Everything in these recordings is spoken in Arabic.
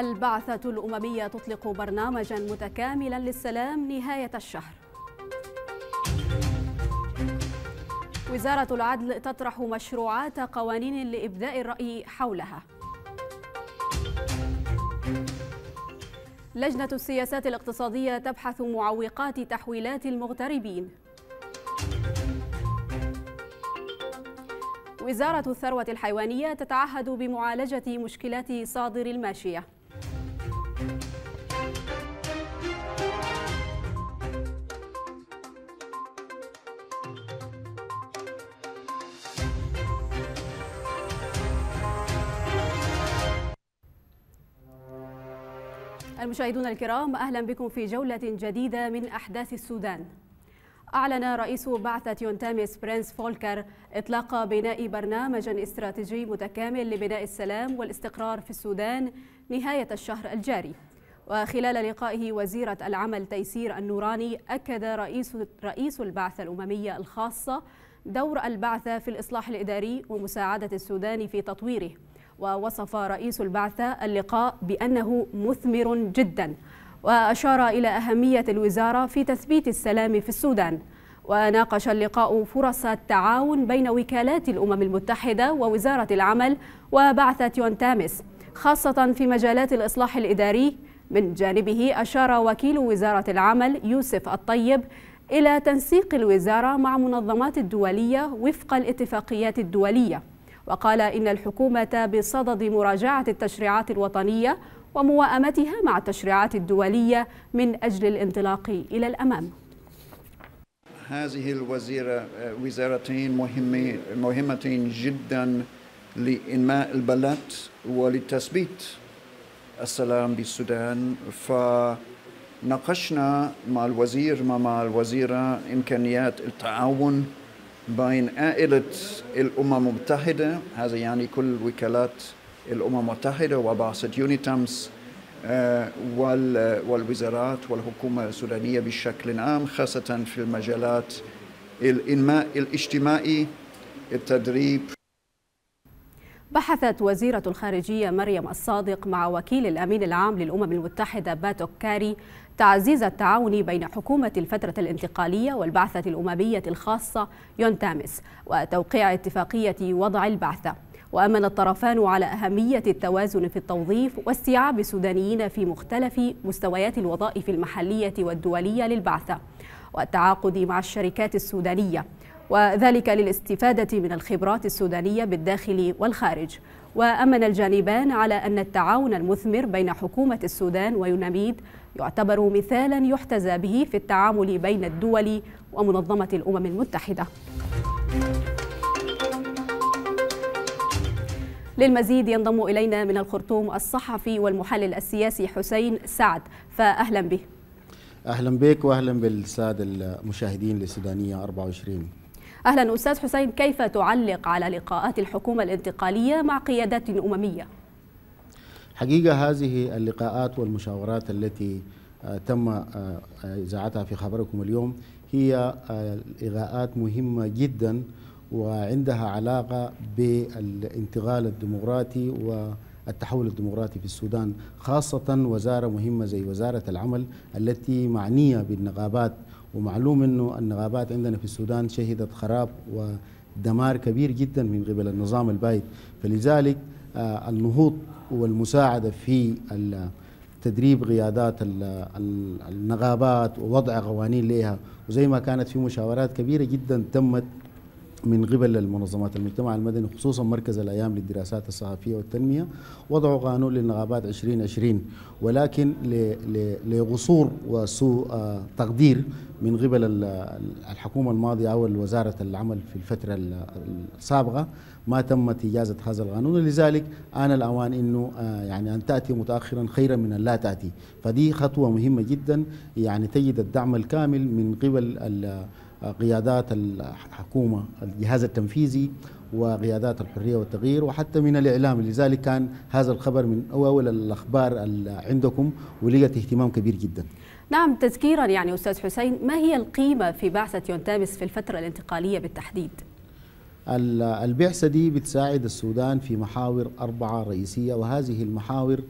البعثة الأممية تطلق برنامجا متكاملا للسلام نهاية الشهر. وزارة العدل تطرح مشروعات قوانين لإبداء الرأي حولها. لجنة السياسات الاقتصادية تبحث معوقات تحويلات المغتربين. وزارة الثروة الحيوانية تتعهد بمعالجة مشكلات صادر الماشية. المشاهدون الكرام أهلا بكم في جولة جديدة من أحداث السودان. أعلن رئيس بعثة يونيتامس بيرتس فولكر إطلاق بناء برنامج استراتيجي متكامل لبناء السلام والاستقرار في السودان نهاية الشهر الجاري. وخلال لقائه وزيرة العمل تيسير النوراني أكد رئيس رئيس البعثة الأممية الخاصة دور البعثة في الإصلاح الإداري ومساعدة السودان في تطويره. ووصف رئيس البعثة اللقاء بأنه مثمر جدا وأشار إلى أهمية الوزارة في تثبيت السلام في السودان. وناقش اللقاء فرص التعاون بين وكالات الأمم المتحدة ووزارة العمل وبعثة يونتامس خاصة في مجالات الإصلاح الإداري من جانبه أشار وكيل وزارة العمل يوسف الطيب إلى تنسيق الوزارة مع منظمات الدولية وفق الاتفاقيات الدولية. وقال إن الحكومة بصدد مراجعة التشريعات الوطنية ومواءمتها مع التشريعات الدولية من أجل الانطلاق إلى الأمام. هذه الوزيرة وزارتين مهمتين جدا لإنماء البلد ولتثبيت السلام بالسودان. فناقشنا مع الوزير مع الوزيرة إمكانيات التعاون بين عائلة الأمم المتحدة. هذا يعني كل وكالات الأمم المتحدة وبعثة يونيتامس والوزارات والحكومة السودانية بشكل عام خاصة في المجالات الإنماء الاجتماعي التدريب. بحثت وزيرة الخارجية مريم الصادق مع وكيل الأمين العام للأمم المتحدة أتول كاري تعزيز التعاون بين حكومة الفترة الانتقالية والبعثة الأممية الخاصة يونيتامس وتوقيع اتفاقية وضع البعثة. وأمن الطرفان على أهمية التوازن في التوظيف واستيعاب السودانيين في مختلف مستويات الوظائف المحلية والدولية للبعثة والتعاقد مع الشركات السودانية. وذلك للاستفادة من الخبرات السودانية بالداخل والخارج. وأمن الجانبان على أن التعاون المثمر بين حكومة السودان ويوناميد يعتبر مثالا يحتذى به في التعامل بين الدول ومنظمة الأمم المتحدة. للمزيد ينضم إلينا من الخرطوم الصحفي والمحلل السياسي حسين سعد فأهلا به. أهلا بك وأهلا بالسادة المشاهدين للسودانية 24 أهلا أستاذ حسين كيف تعلق على لقاءات الحكومة الانتقالية مع قيادات أممية؟ حقيقة هذه اللقاءات والمشاورات التي تم إذاعتها في خبركم اليوم هي إغاءات مهمة جدا وعندها علاقة بالانتقال الديمقراطي والتحول الديمقراطي في السودان خاصة وزارة مهمة زي وزارة العمل التي معنية بالنقابات ومعلوم أنه النقابات عندنا في السودان شهدت خراب ودمار كبير جدا من قبل النظام البايد فلذلك النهوض والمساعدة في تدريب قيادات النقابات ووضع قوانين لها. وزي ما كانت في مشاورات كبيرة جدا تمت من قبل المنظمات المجتمع المدني خصوصا مركز الأيام للدراسات الصحفية والتنمية وضعوا قانون للنقابات 2020 ولكن لغصور وسوء تقدير من قبل الحكومة الماضية أو وزاره العمل في الفترة السابقة ما تمت إجازة هذا القانون. لذلك آن الأوان إنه يعني أن تأتي متاخرا خيرا من أن لا تأتي. فدي خطوة مهمة جدا يعني تجد الدعم الكامل من قبل قيادات الحكومة الجهاز التنفيذي وقيادات الحرية والتغيير وحتى من الإعلام. لذلك كان هذا الخبر من أول الأخبار عندكم ولقت اهتمام كبير جدا. نعم تذكيرا يعني أستاذ حسين ما هي القيمة في بعثة يونتامس في الفترة الانتقالية بالتحديد؟ البعثة دي بتساعد السودان في محاور أربعة رئيسية وهذه المحاور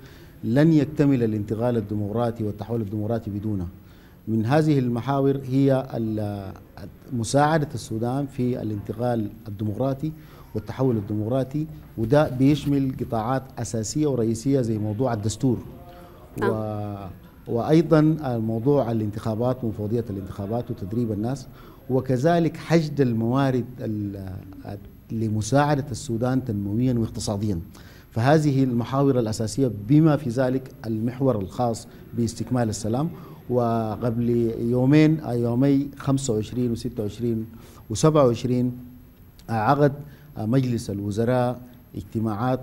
لن يكتمل الانتقال الديمقراطي والتحول الديمقراطي بدونه. من هذه المحاور هي مساعدة السودان في الانتقال الديمقراطي والتحول الديمقراطي وده بيشمل قطاعات أساسية ورئيسية زي موضوع الدستور. و نعم. وأيضا موضوع الانتخابات ومفوضية الانتخابات وتدريب الناس. وكذلك حشد الموارد ال- لمساعدة السودان تنمويا واقتصاديا. فهذه المحاور الأساسية بما في ذلك المحور الخاص باستكمال السلام. وقبل يومين يومي 25 و26 و27 عقد مجلس الوزراء اجتماعات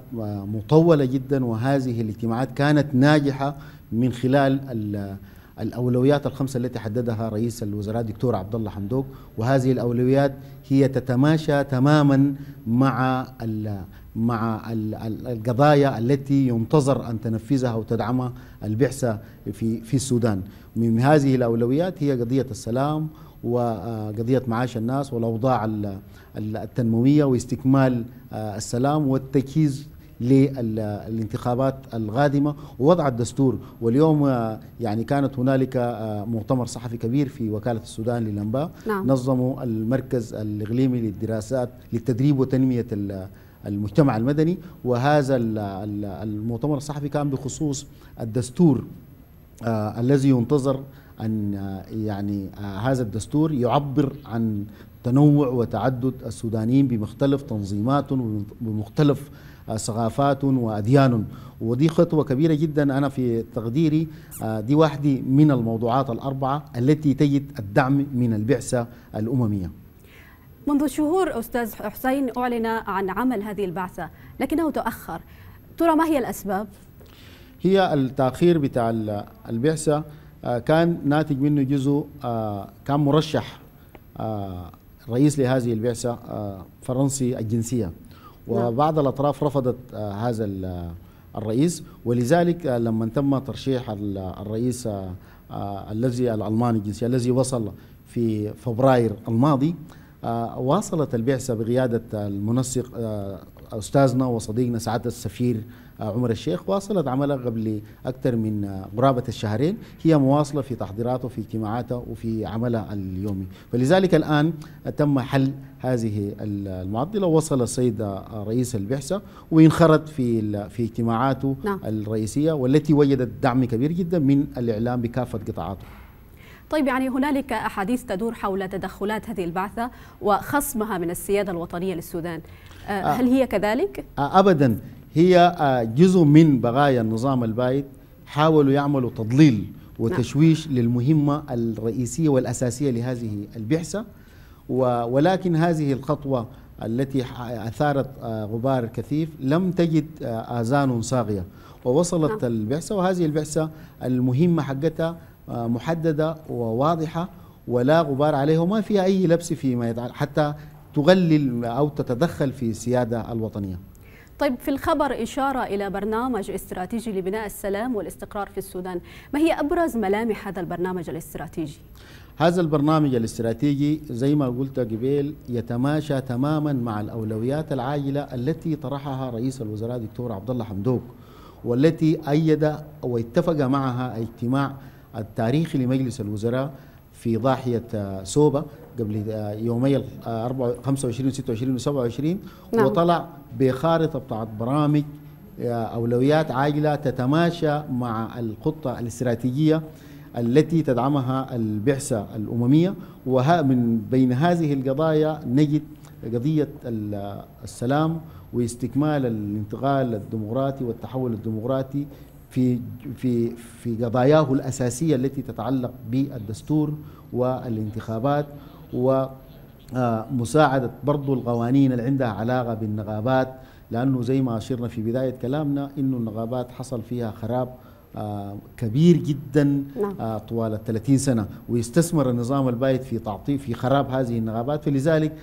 مطولة جدا وهذه الاجتماعات كانت ناجحة من خلال ال- الأولويات الخمسة التي حددها رئيس الوزراء دكتور عبد الله حمدوك وهذه الأولويات هي تتماشى تماما مع ال مع ال- ال- القضايا التي ينتظر أن تنفذها وتدعمها البعثة في في السودان. من هذه الأولويات هي قضية السلام وقضية معاش الناس والأوضاع ال- ال- التنموية واستكمال آه، السلام والتجهيز للانتخابات القادمة ووضع الدستور. واليوم آه، يعني كانت هنالك آه، مؤتمر صحفي كبير في وكالة السودان للأنباء. نعم. نظموا المركز الإقليمي للدراسات للتدريب وتنمية ال- المجتمع المدني. وهذا ال- ال- المؤتمر الصحفي كان بخصوص الدستور آه الذي ينتظر أن آه يعني هذا الدستور يعبر عن تنوع وتعدد السودانيين بمختلف تنظيماتهم وبمختلف آه ثقافات وأديان. ودي خطوة كبيرة جدا. أنا في تقديري آه دي واحدة من الموضوعات الأربعة التي تجد الدعم من البعثة الأممية. منذ شهور أستاذ حسين أعلن عن عمل هذه البعثة لكنه تأخر. ترى ما هي الأسباب؟ هي التأخير بتاع ال- البعثة آه، كان ناتج منه جزء آه، كان مرشح رئيس لهذه البعثة آه، فرنسي الجنسية. وبعض الأطراف رفضت آه، هذا ال- الرئيس. ولذلك آه، لما تم ترشيح ال- الرئيس آه، آه، الذي الألماني الجنسية الذي وصل في فبراير الماضي آه، واصلت البعثة بقيادة المنسق آه، أستاذنا وصديقنا سعادة السفير آه، عمر الشيخ واصلت عملها قبل أكثر من آه، قرابة الشهرين هي مواصلة في تحضيراتها وفي اجتماعاتها وفي عملها اليومي. فلذلك الآن تم حل هذه ال- المعضلة. وصل السيد آه، رئيس البعثة وانخرط في في اجتماعاته نعم. الرئيسية والتي وجدت دعم كبير جدا من الإعلام بكافة قطاعاته. طيب يعني هنالك أحاديث تدور حول تدخلات هذه البعثة وخصمها من السيادة الوطنية للسودان. آه، هل هي كذلك؟ آه، ابدا. هي آه، جزء من بقايا النظام البائد حاولوا يعملوا تضليل وتشويش للمهمة الرئيسية والأساسية لهذه البعثة. و- ولكن هذه الخطوة التي أثارت آه، غبار كثيف لم تجد آه، آذان صاغية. ووصلت نعم. البعثة وهذه البعثة المهمة حقتها محددة وواضحة ولا غبار عليها وما فيها أي لبس فيما يتعلق حتى تقلل أو تتدخل في السيادة الوطنية. طيب في الخبر إشارة إلى برنامج استراتيجي لبناء السلام والاستقرار في السودان ما هي أبرز ملامح هذا البرنامج الاستراتيجي؟ هذا البرنامج الاستراتيجي زي ما قلت قبل يتماشى تماما مع الأولويات العاجلة التي طرحها رئيس الوزراء دكتور عبد الله حمدوك والتي أيد واتفق معها اجتماع التاريخي لمجلس الوزراء في ضاحية آه، سوبا قبل آه، يومي ال- آه، 24 25 26 و 27 نعم. وطلع بخارطة بتاعت برامج آه، أولويات عاجلة تتماشى مع الخطة الاستراتيجية التي تدعمها البعثة الأممية ومن بين هذه القضايا نجد قضية ال- السلام واستكمال الانتقال الديمقراطي والتحول الديمقراطي في في في قضاياه الأساسية التي تتعلق بالدستور والانتخابات و آه، برضو القوانين اللي عندها علاقة بالنقابات لأنه زي ما أشرنا في بداية كلامنا إنه النقابات حصل فيها خراب آه، كبير جدا نعم. آه، طوال ال 30 سنة ويستثمر النظام البايد في تعطيل في خراب هذه النقابات فلذلك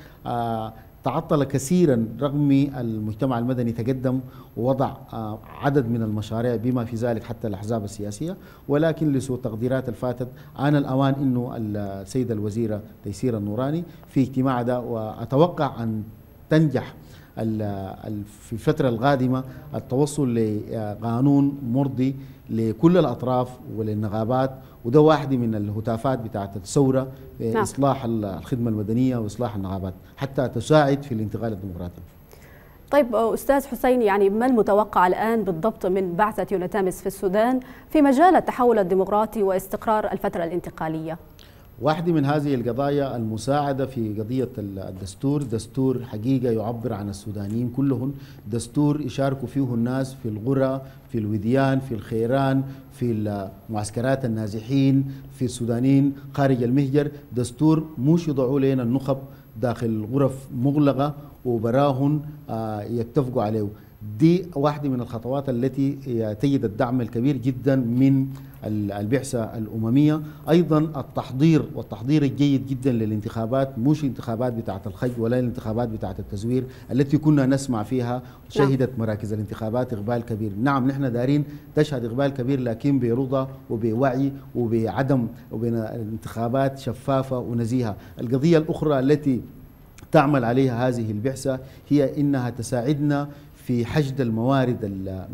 تعطل كثيرا رغم المجتمع المدني تقدم ووضع آه، عدد من المشاريع بما في ذلك حتى الأحزاب السياسية ولكن لسوء التقديرات الفاتت آن الأوان أنه السيدة الوزيرة تيسير النوراني في اجتماع ده وأتوقع أن تنجح في الفترة القادمة التوصل لقانون مرضي لكل الأطراف وللنغابات وده واحد من الهتافات بتاعت الثورة نعم. إصلاح الخدمة المدنية وإصلاح النغابات حتى تساعد في الانتقال الديمقراطي طيب أستاذ حسين يعني ما المتوقع الآن بالضبط من بعثة يونتامس في السودان في مجال التحول الديمقراطي واستقرار الفترة الانتقالية؟ واحدة من هذه القضايا المساعدة في قضية الدستور. دستور حقيقة يعبر عن السودانيين كلهم. دستور يشاركوا فيه الناس في الغرى في الوديان في الخيران في معسكرات النازحين في السودانيين خارج المهجر. دستور مش يضعوا لنا النخب داخل غرف مغلقة وبراهن آه، يتفقوا عليه. دي واحدة من الخطوات التي تجد الدعم الكبير جدا من البعثة الأممية. أيضا التحضير والتحضير الجيد جدا للانتخابات مش انتخابات بتاعة الخج ولا الانتخابات بتاعة التزوير التي كنا نسمع فيها شهدت نعم. مراكز الانتخابات إقبال كبير. نعم نحن دارين تشهد إقبال كبير لكن برضا وبوعي وبعدم وبين انتخابات شفافة ونزيهة. القضية الأخرى التي تعمل عليها هذه البعثة هي إنها تساعدنا في حشد الموارد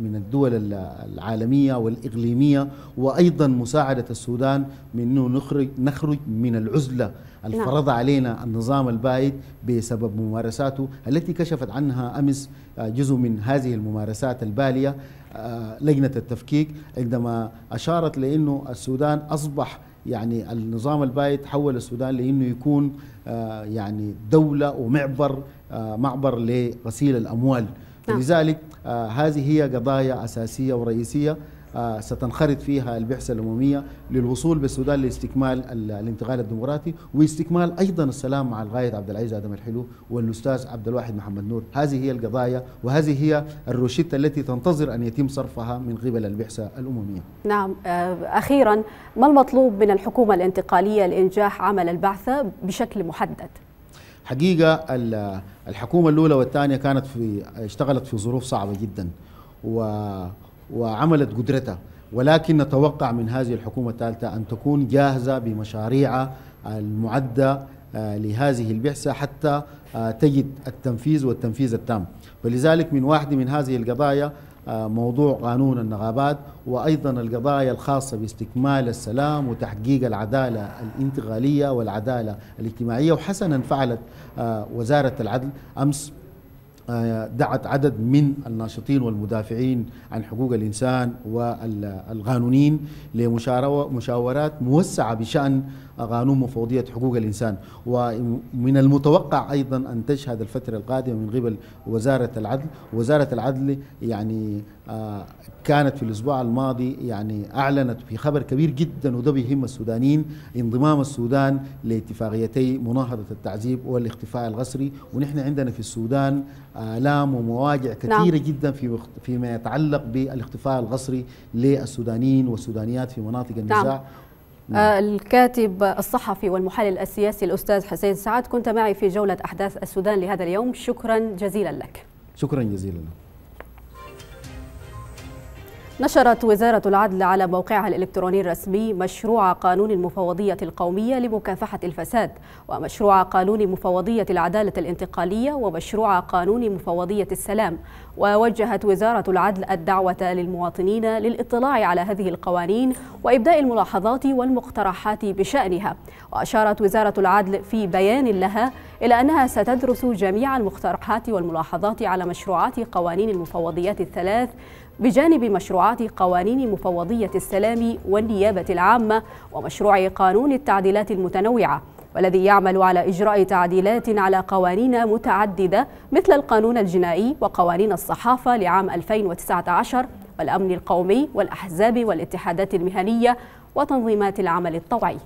من الدول العالمية والإقليمية وأيضا مساعدة السودان من أنه نخرج, نخرج من العزلة الفرض نعم. علينا النظام البائد بسبب ممارساته التي كشفت عنها أمس آه، جزء من هذه الممارسات البالية آه، لجنة التفكيك عندما أشارت لأنه السودان أصبح يعني النظام البايد حول السودان لإنه يكون آه، يعني دولة ومعبر معبر لغسيل الأموال نعم. لذلك آه هذه هي قضايا أساسية ورئيسية آه ستنخرط فيها البعثة الأممية للوصول بالسودان لاستكمال الانتقال الديمقراطي واستكمال أيضا السلام مع القائد عبد العزيز آدم الحلو والأستاذ عبد الواحد محمد نور هذه هي القضايا وهذه هي الروشتة التي تنتظر أن يتم صرفها من قبل البعثة الأممية نعم آه، أخيرا ما المطلوب من الحكومة الانتقالية لإنجاح عمل البعثة بشكل محدد؟ حقيقة الحكومة الأولى والثانية كانت في اشتغلت في ظروف صعبة جدا و وعملت قدرتها. ولكن نتوقع من هذه الحكومة الثالثة أن تكون جاهزة بمشاريعها المعدة آه، لهذه البعثة حتى آه، تجد التنفيذ والتنفيذ التام. ولذلك من واحدة من هذه القضايا موضوع قانون النغابات وأيضا القضايا الخاصة باستكمال السلام وتحقيق العدالة الانتقالية والعدالة الاجتماعية. وحسنا فعلت آه، وزارة العدل أمس آه، دعت عدد من الناشطين والمدافعين عن حقوق الإنسان والقانونيين لمشاورات موسعة بشأن قانون مفوضية حقوق الإنسان ومن المتوقع أيضا أن تشهد الفترة القادمة من قبل وزارة العدل وزارة العدل يعني آه، كانت في الأسبوع الماضي يعني أعلنت في خبر كبير جدا وده بيهم السودانيين انضمام السودان لاتفاقيتي مناهضة التعذيب والاختفاء الغسري ونحن عندنا في السودان آلام ومواجع كثيرة نعم. جدا في فيما يتعلق بالإختفاء الغسري للسودانيين والسودانيات في مناطق النزاع نعم. نعم. الكاتب الصحفي والمحلل السياسي الأستاذ حسين سعد كنت معي في جولة أحداث السودان لهذا اليوم. شكرا جزيلا لك. شكرا جزيلا نشرت وزارة العدل على موقعها الإلكتروني الرسمي مشروع قانون المفوضية القومية لمكافحة الفساد ومشروع قانون مفوضية العدالة الانتقالية ومشروع قانون مفوضية السلام. ووجهت وزارة العدل الدعوة للمواطنين للاطلاع على هذه القوانين وإبداء الملاحظات والمقترحات بشأنها. وأشارت وزارة العدل في بيان لها إلى أنها ستدرس جميع المقترحات والملاحظات على مشروعات قوانين المفوضيات الثلاث بجانب مشروعات قوانين مفوضية السلام والنيابة العامة ومشروع قانون التعديلات المتنوعة والذي يعمل على إجراء تعديلات على قوانين متعددة مثل القانون الجنائي وقوانين الصحافة لعام 2019 والأمن القومي والأحزاب والاتحادات المهنية وتنظيمات العمل الطوعي.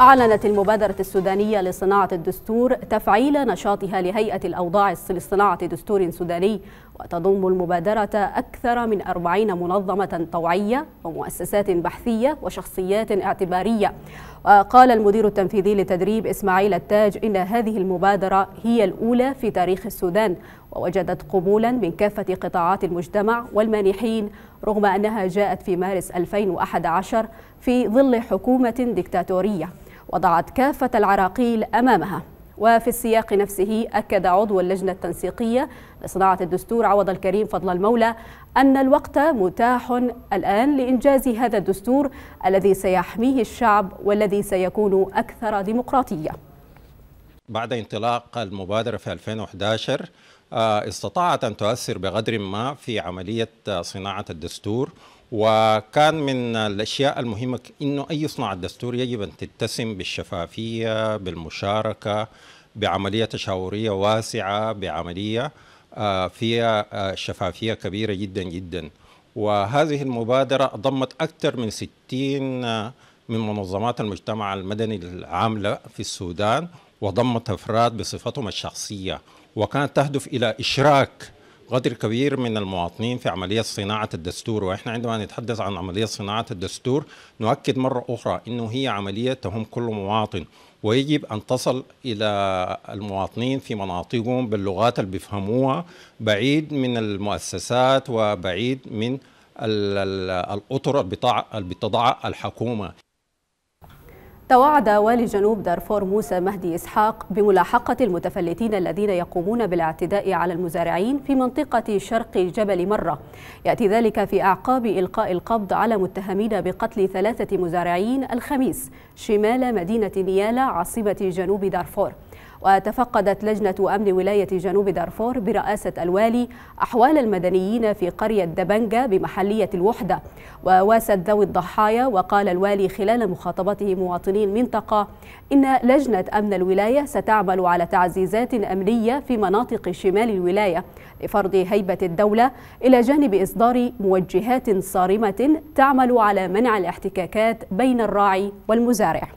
أعلنت المبادرة السودانية لصناعة الدستور تفعيل نشاطها لهيئة الأوضاع لصناعة دستور سوداني وتضم المبادرة أكثر من أربعين منظمة طوعية ومؤسسات بحثية وشخصيات اعتبارية. وقال المدير التنفيذي لتدريب إسماعيل التاج إن هذه المبادرة هي الأولى في تاريخ السودان ووجدت قبولا من كافة قطاعات المجتمع والمانحين رغم أنها جاءت في مارس 2011 في ظل حكومة ديكتاتورية. وضعت كافة العراقيل أمامها. وفي السياق نفسه أكد عضو اللجنة التنسيقية لصناعة الدستور عوض الكريم فضل المولى أن الوقت متاح الآن لإنجاز هذا الدستور الذي سيحميه الشعب والذي سيكون أكثر ديمقراطية. بعد انطلاق المبادرة في 2011 استطاعت أن تؤثر بقدر ما في عملية صناعة الدستور وكان من الأشياء المهمة إنه أي صناعة دستور يجب أن تتسم بالشفافية بالمشاركة بعملية تشاورية واسعة بعملية فيها شفافية كبيرة جدا جدا. وهذه المبادرة ضمت أكثر من 60 من منظمات المجتمع المدني العامله في السودان وضمت أفراد بصفتهم الشخصية. وكانت تهدف إلى إشراك قدر كبير من المواطنين في عملية صناعة الدستور وإحنا عندما نتحدث عن عملية صناعة الدستور نؤكد مرة أخرى أنه هي عملية تهم كل مواطن ويجب أن تصل إلى المواطنين في مناطقهم باللغات اللي بيفهموها بعيد من المؤسسات وبعيد من الأطر اللي بتضعها الحكومة. توعد والي جنوب دارفور موسى مهدي إسحاق بملاحقة المتفلتين الذين يقومون بالاعتداء على المزارعين في منطقة شرق جبل مرة. يأتي ذلك في أعقاب إلقاء القبض على متهمين بقتل ثلاثة مزارعين الخميس شمال مدينة نيالا عاصمة جنوب دارفور. وتفقدت لجنة أمن ولاية جنوب دارفور برئاسة الوالي أحوال المدنيين في قرية دبنجة بمحلية الوحدة. وواست ذوي الضحايا وقال الوالي خلال مخاطبته مواطني المنطقة إن لجنة أمن الولاية ستعمل على تعزيزات أمنية في مناطق شمال الولاية لفرض هيبة الدولة إلى جانب إصدار موجهات صارمة تعمل على منع الاحتكاكات بين الراعي والمزارع.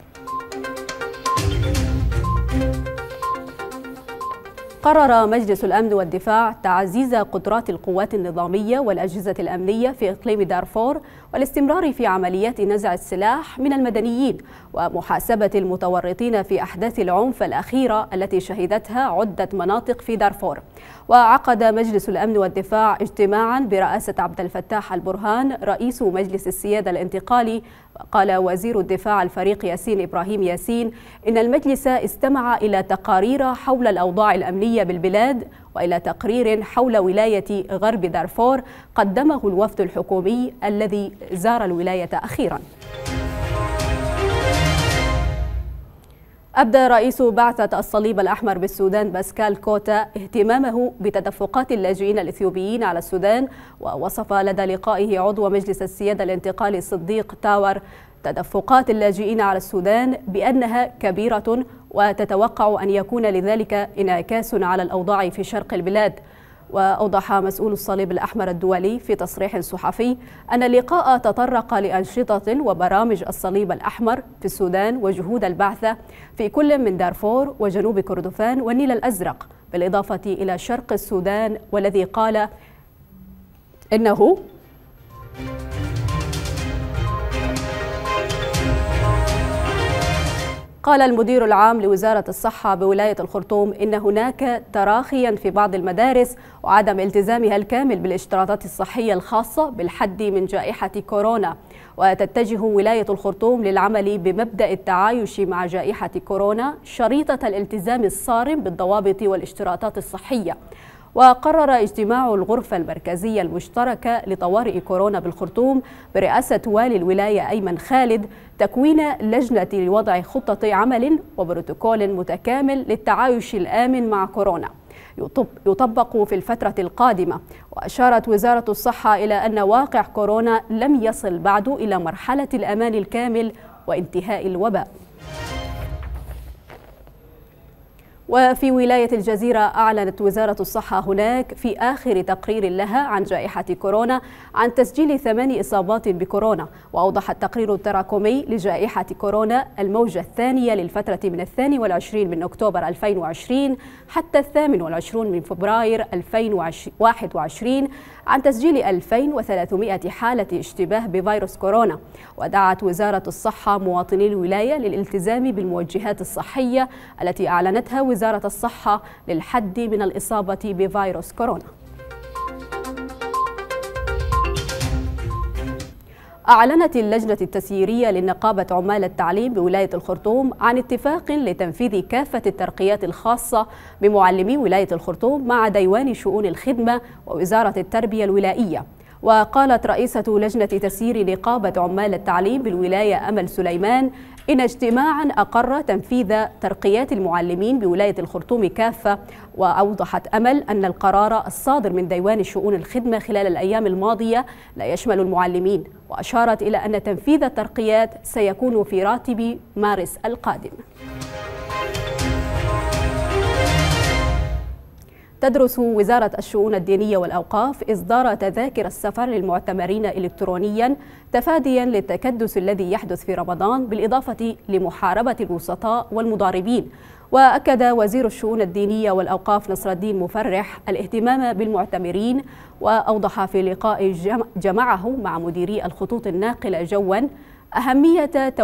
قرر مجلس الأمن والدفاع تعزيز قدرات القوات النظامية والأجهزة الأمنية في إقليم دارفور والاستمرار في عمليات نزع السلاح من المدنيين ومحاسبة المتورطين في أحداث العنف الأخيرة التي شهدتها عدة مناطق في دارفور. وعقد مجلس الأمن والدفاع اجتماعا برئاسة عبد الفتاح البرهان رئيس مجلس السيادة الانتقالي. قال وزير الدفاع الفريق ياسين إبراهيم ياسين إن المجلس استمع إلى تقارير حول الأوضاع الأمنية بالبلاد وإلى تقرير حول ولاية غرب دارفور قدمه الوفد الحكومي الذي زار الولاية أخيراً. أبدى رئيس بعثة الصليب الأحمر بالسودان باسكال كوتا اهتمامه بتدفقات اللاجئين الإثيوبيين على السودان ووصف لدى لقائه عضو مجلس السيادة الانتقالي صديق تاور تدفقات اللاجئين على السودان بأنها كبيرة وتتوقع أن يكون لذلك انعكاس على الأوضاع في شرق البلاد. وأوضح مسؤول الصليب الأحمر الدولي في تصريح صحفي أن اللقاء تطرق لأنشطة وبرامج الصليب الأحمر في السودان وجهود البعثة في كل من دارفور وجنوب كردفان والنيل الأزرق بالإضافة إلى شرق السودان والذي قال إنه قال المدير العام لوزارة الصحة بولاية الخرطوم إن هناك تراخيا في بعض المدارس وعدم التزامها الكامل بالاشتراطات الصحية الخاصة بالحد من جائحة كورونا. وتتجه ولاية الخرطوم للعمل بمبدأ التعايش مع جائحة كورونا شريطة الالتزام الصارم بالضوابط والاشتراطات الصحية. وقرر اجتماع الغرفة المركزية المشتركة لطوارئ كورونا بالخرطوم برئاسة والي الولاية أيمن خالد تكوين لجنة لوضع خطة عمل وبروتوكول متكامل للتعايش الآمن مع كورونا. يطبق في الفترة القادمة. وأشارت وزارة الصحة إلى أن واقع كورونا لم يصل بعد إلى مرحلة الأمان الكامل وانتهاء الوباء. وفي ولاية الجزيرة أعلنت وزارة الصحة هناك في آخر تقرير لها عن جائحة كورونا عن تسجيل ثمان إصابات بكورونا وأوضح التقرير التراكمي لجائحة كورونا الموجة الثانية للفترة من الثاني والعشرين من أكتوبر 2020 حتى الثامن والعشرون من فبراير 2021 عن تسجيل 2300 حالة اشتباه بفيروس كورونا. ودعت وزارة الصحة مواطني الولاية للالتزام بالموجهات الصحية التي أعلنتها وزارة الصحة للحد من الإصابة بفيروس كورونا. أعلنت اللجنة التسييرية لنقابة عمال التعليم بولاية الخرطوم عن اتفاق لتنفيذ كافة الترقيات الخاصة بمعلمي ولاية الخرطوم مع ديوان شؤون الخدمة ووزارة التربية الولائية. وقالت رئيسة لجنة تسيير نقابة عمال التعليم بالولاية أمل سليمان إن اجتماعا أقر تنفيذ ترقيات المعلمين بولاية الخرطوم كافة وأوضحت أمل أن القرار الصادر من ديوان شؤون الخدمة خلال الأيام الماضية لا يشمل المعلمين وأشارت إلى أن تنفيذ الترقيات سيكون في راتب مارس القادم. تدرس وزارة الشؤون الدينية والأوقاف إصدار تذاكر السفر للمعتمرين إلكترونيا تفاديا للتكدس الذي يحدث في رمضان بالإضافة لمحاربة الوسطاء والمضاربين. وأكد وزير الشؤون الدينية والأوقاف نصر الدين مفرح الاهتمام بالمعتمرين وأوضح في لقاء جمعه مع مديري الخطوط الناقلة جوا أهمية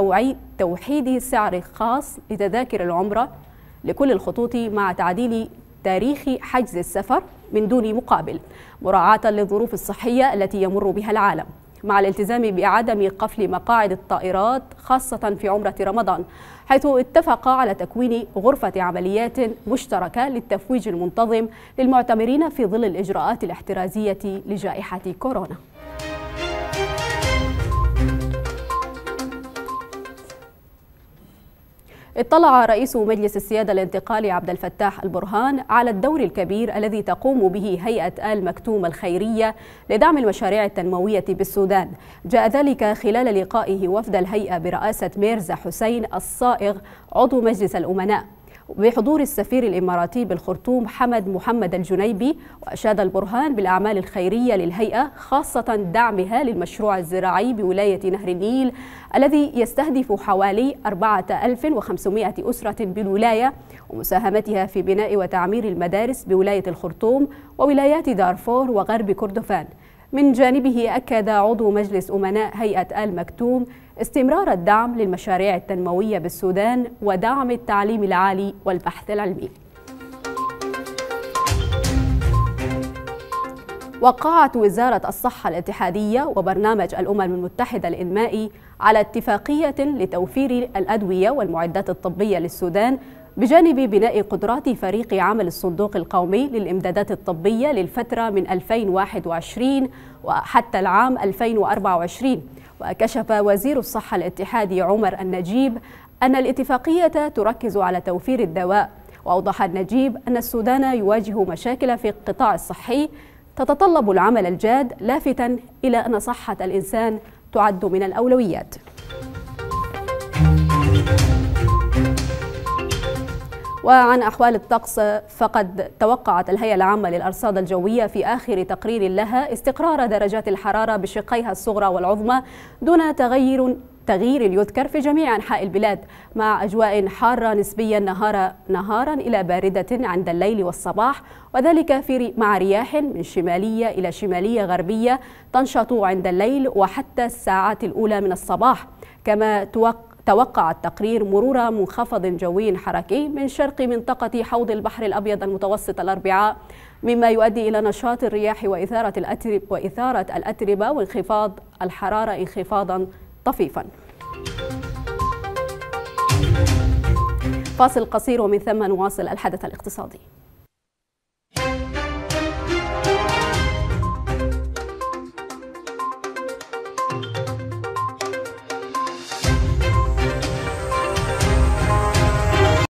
توحيد سعر خاص لتذاكر العمرة لكل الخطوط مع تعديل تاريخ حجز السفر من دون مقابل مراعاة للظروف الصحية التي يمر بها العالم مع الالتزام بعدم قفل مقاعد الطائرات خاصة في عمرة رمضان حيث اتفق على تكوين غرفة عمليات مشتركة للتفويج المنتظم للمعتمرين في ظل الإجراءات الاحترازية لجائحة كورونا. اطلع رئيس مجلس السيادة الانتقالي عبد الفتاح البرهان على الدور الكبير الذي تقوم به هيئة آل مكتوم الخيرية لدعم المشاريع التنموية بالسودان. جاء ذلك خلال لقائه وفد الهيئة برئاسة ميرزا حسين الصائغ عضو مجلس الأمناء. بحضور السفير الإماراتي بالخرطوم حمد محمد الجنيبي وأشاد البرهان بالأعمال الخيرية للهيئة خاصة دعمها للمشروع الزراعي بولاية نهر النيل الذي يستهدف حوالي 4500 أسرة بالولاية ومساهمتها في بناء وتعمير المدارس بولاية الخرطوم وولايات دارفور وغرب كردفان. من جانبه أكد عضو مجلس أمناء هيئة آل مكتوم استمرار الدعم للمشاريع التنموية بالسودان ودعم التعليم العالي والبحث العلمي. وقعت وزارة الصحة الاتحادية وبرنامج الأمم المتحدة الإنمائي على اتفاقية لتوفير الأدوية والمعدات الطبية للسودان بجانب بناء قدرات فريق عمل الصندوق القومي للإمدادات الطبية للفترة من 2021 وحتى العام 2024 وكشف وزير الصحة الاتحادي عمر النجيب أن الاتفاقية تركز على توفير الدواء. وأوضح النجيب أن السودان يواجه مشاكل في القطاع الصحي. تتطلب العمل الجاد لافتا إلى أن صحة الإنسان تعد من الأولويات. وعن أحوال الطقس فقد توقعت الهيئة العامة للأرصاد الجوية في آخر تقرير لها استقرار درجات الحرارة بشقيها الصغرى والعظمى دون تغير تغيير يذكر في جميع أنحاء البلاد مع أجواء حارة نسبيا نهارا نهارا إلى باردة عند الليل والصباح وذلك في مع رياح من شمالية إلى شمالية غربية تنشط عند الليل وحتى الساعات الأولى من الصباح كما توقع توقع التقرير مرور منخفض جوي حركي من شرق منطقة حوض البحر الأبيض المتوسط الأربعاء مما يؤدي إلى نشاط الرياح وإثارة الأترب وإثارة الأتربة وانخفاض الحرارة انخفاضا طفيفا. فاصل قصير ومن ثم نواصل الحدث الاقتصادي.